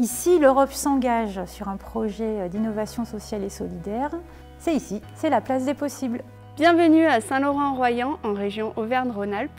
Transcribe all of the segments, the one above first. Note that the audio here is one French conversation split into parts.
Ici, l'Europe s'engage sur un projet d'innovation sociale et solidaire. C'est ici, c'est la place des possibles. Bienvenue à Saint-Laurent-en-Royan, en région Auvergne-Rhône-Alpes.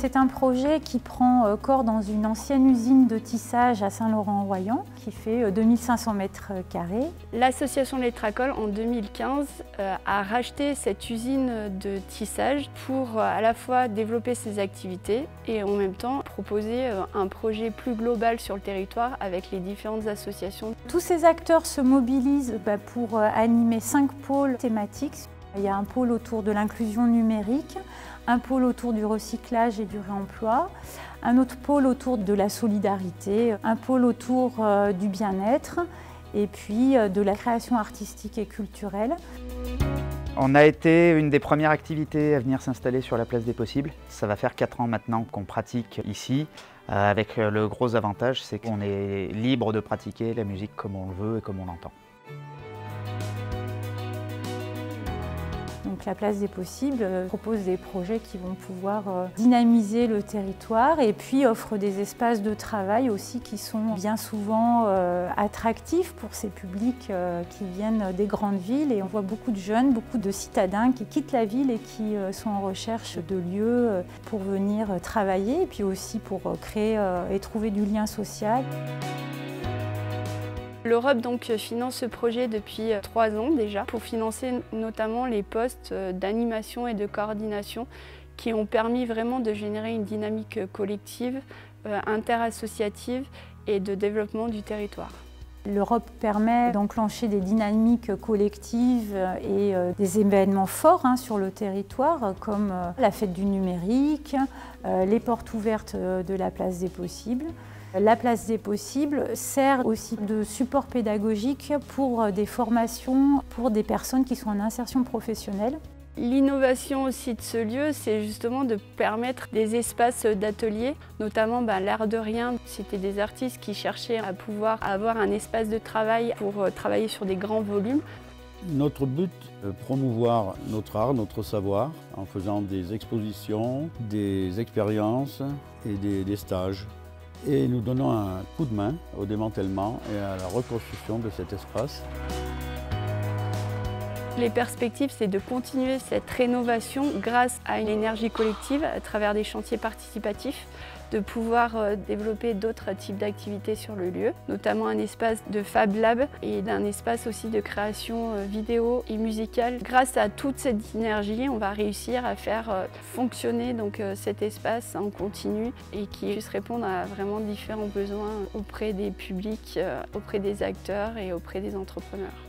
C'est un projet qui prend euh, corps dans une ancienne usine de tissage à Saint-Laurent-en-Royan qui fait 2500 euh, mètres carrés. L'association Les Tracoles en 2015 euh, a racheté cette usine de tissage pour à la fois développer ses activités et en même temps proposer un projet plus global sur le territoire avec les différentes associations. Tous ces acteurs se mobilisent bah, pour animer cinq pôles thématiques. Il y a un pôle autour de l'inclusion numérique, un pôle autour du recyclage et du réemploi, un autre pôle autour de la solidarité, un pôle autour euh, du bien-être et puis euh, de la création artistique et culturelle. On a été une des premières activités à venir s'installer sur la place des possibles. Ça va faire 4 ans maintenant qu'on pratique ici, euh, avec le gros avantage, c'est qu'on est libre de pratiquer la musique comme on le veut et comme on l'entend. La place des possibles euh, propose des projets qui vont pouvoir euh, dynamiser le territoire et puis offre des espaces de travail aussi qui sont bien souvent euh, attractifs pour ces publics qui viennent des grandes villes et on voit beaucoup de jeunes, beaucoup de citadins qui quittent la ville et qui sont en recherche de lieux pour venir travailler et puis aussi pour créer et trouver du lien social. L'Europe finance ce projet depuis euh, trois ans déjà pour financer notamment les postes euh, d'animation et de coordination qui ont permis vraiment de générer une dynamique euh, collective, interassociative et de développement du territoire. L'Europe permet d'enclencher des dynamiques collectives et des événements forts hein, sur le territoire, comme la fête du numérique, les portes ouvertes de la place des possibles. La place des possibles sert aussi de support pédagogique pour des formations pour des personnes qui sont en insertion professionnelle. L'innovation aussi de ce lieu, c'est justement de permettre des espaces d'ateliers, notamment ben, l'art de rien. C'était des artistes qui cherchaient à pouvoir avoir un espace de travail pour euh, travailler sur des grands volumes. Notre but, de promouvoir notre art, notre savoir, en faisant des expositions, des expériences et des stages et nous donnons un coup de main au démantèlement et à la reconstruction de cet espace. Les perspectives, c'est de continuer cette rénovation grâce à une énergie collective à travers des chantiers participatifs, de pouvoir euh, développer d'autres types d'activités sur le lieu, notamment un espace de Fab Lab et d'un espace aussi de création euh, vidéo et musicale. Grâce à toute cette énergie, on va réussir à faire euh, fonctionner donc cet espace en continu et qui puisse répondre à vraiment différents besoins auprès des publics, auprès des acteurs et auprès des entrepreneurs.